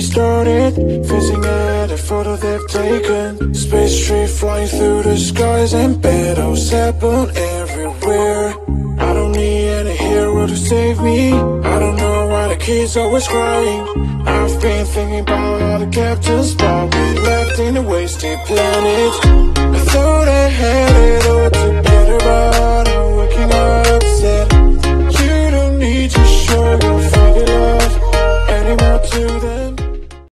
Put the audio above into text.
started Facing at a photo they've taken. Space tree flying through the skies And battles happen everywhere. I don't need any hero to save me. I don't know why the kids always crying. I've been thinking about all the captains But we left in a wasted planet